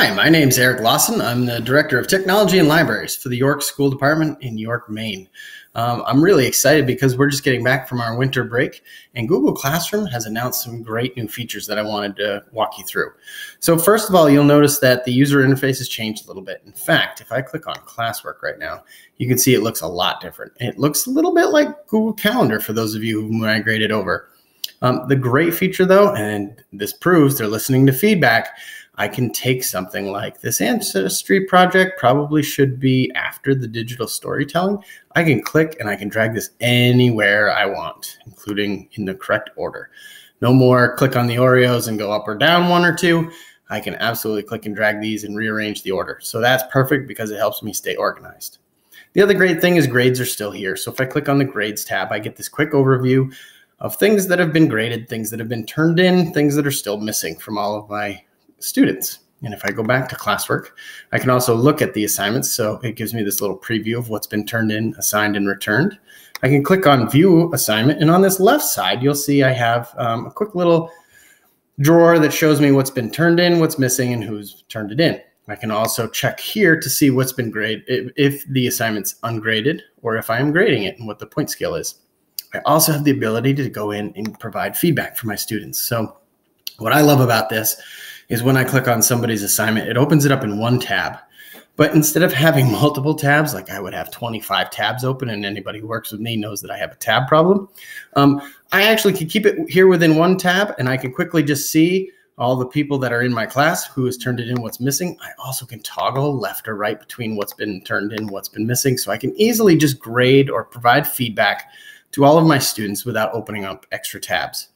Hi, my name is Eric Lawson. I'm the Director of Technology and Libraries for the York School Department in York, Maine. Um, I'm really excited because we're just getting back from our winter break, and Google Classroom has announced some great new features that I wanted to walk you through. So, first of all, you'll notice that the user interface has changed a little bit. In fact, if I click on classwork right now, you can see it looks a lot different. It looks a little bit like Google Calendar for those of you who migrated over. Um, the great feature, though, and this proves they're listening to feedback I can take something like this ancestry project probably should be after the digital storytelling. I can click and I can drag this anywhere I want, including in the correct order. No more click on the arrows and go up or down one or two. I can absolutely click and drag these and rearrange the order. So that's perfect because it helps me stay organized. The other great thing is grades are still here. So if I click on the grades tab, I get this quick overview of things that have been graded, things that have been turned in, things that are still missing from all of my students. And if I go back to classwork, I can also look at the assignments. So it gives me this little preview of what's been turned in, assigned, and returned. I can click on view assignment. And on this left side, you'll see I have um, a quick little drawer that shows me what's been turned in, what's missing, and who's turned it in. I can also check here to see what's been graded, if, if the assignment's ungraded, or if I am grading it and what the point scale is. I also have the ability to go in and provide feedback for my students. So what I love about this is when I click on somebody's assignment, it opens it up in one tab. But instead of having multiple tabs, like I would have 25 tabs open, and anybody who works with me knows that I have a tab problem, um, I actually can keep it here within one tab and I can quickly just see all the people that are in my class who has turned it in, what's missing. I also can toggle left or right between what's been turned in, what's been missing. So I can easily just grade or provide feedback to all of my students without opening up extra tabs.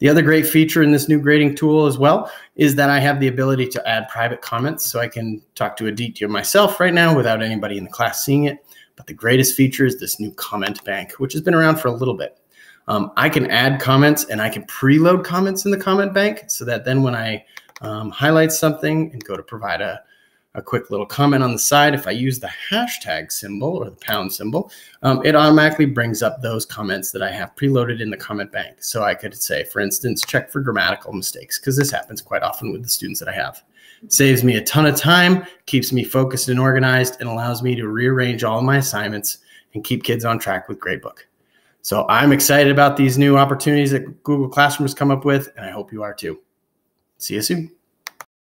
The other great feature in this new grading tool as well is that I have the ability to add private comments. So I can talk to a DTO myself right now without anybody in the class seeing it. But the greatest feature is this new comment bank, which has been around for a little bit. Um, I can add comments and I can preload comments in the comment bank so that then when I um, highlight something and go to provide a a quick little comment on the side. If I use the hashtag symbol or the pound symbol, um, it automatically brings up those comments that I have preloaded in the comment bank. So I could say, for instance, check for grammatical mistakes, because this happens quite often with the students that I have. Saves me a ton of time, keeps me focused and organized, and allows me to rearrange all my assignments and keep kids on track with Gradebook. So I'm excited about these new opportunities that Google Classroom has come up with, and I hope you are too. See you soon.